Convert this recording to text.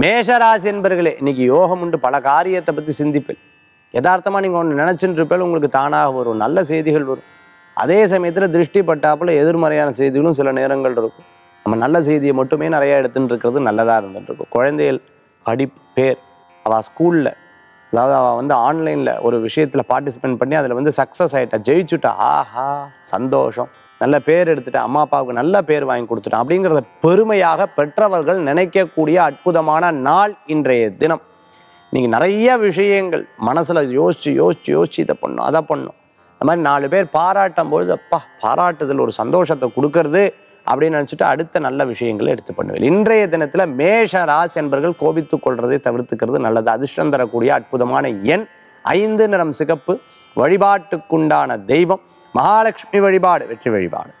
மேஷராசி என்பர்களே இன்னைக்கு யோகம் உண்டு. பல காரியத்தை பற்றி சிந்திப்பேன். யதார்த்தமாக நீங்கள் ஒன்று நினச்சிட்டு இருப்பேன் உங்களுக்கு தானாக வரும். நல்ல செய்திகள் வரும். அதே சமயத்தில் திருஷ்டி பட்டாப்பில் எதிர்மறையான செய்திகளும் சில நேரங்கள் இருக்கும். நம்ம நல்ல செய்தியை மட்டுமே நிறையா எடுத்துகிட்டு இருக்கிறது நல்லதாக இருந்துட்டு இருக்கும். குழந்தைகள் படிப்பு பேர் அவள் ஸ்கூலில் அதாவது அவள் வந்து ஆன்லைனில் ஒரு விஷயத்தில் பார்ட்டிசிபேட் பண்ணி அதில் வந்து சக்ஸஸ் ஆகிட்டா ஜெயிச்சுட்டா ஆஹா சந்தோஷம். நல்ல பேர் எடுத்துட்டேன் அம்மா அப்பாவுக்கு நல்ல பேர் வாங்கி கொடுத்துட்டேன் அப்படிங்கிறத பெருமையாக பெற்றவர்கள் நினைக்கக்கூடிய அற்புதமான நாள் இன்றைய தினம். நீங்கள் நிறைய விஷயங்கள் மனசில் யோசித்து யோசித்து யோசித்து இதை பண்ணும் அதை பண்ணும். அந்த மாதிரி நாலு பேர் பாராட்டும் பொழுது அப்பா பாராட்டுதல் ஒரு சந்தோஷத்தை கொடுக்கறது அப்படின்னு நினச்சிட்டு அடுத்த நல்ல விஷயங்களை எடுத்து பண்ணுவேன். இன்றைய தினத்தில் மேஷ ராசி என்பர்கள் கோபித்து கொள்வதை தவிர்த்துக்கிறது நல்லது. அதிர்ஷ்டம் தரக்கூடிய அற்புதமான எண் ஐந்து நிறம் சிகப்பு வழிபாட்டுக்குண்டான தெய்வம் மகாலட்சுமி வழிபாடு வெற்றி வழிபாடு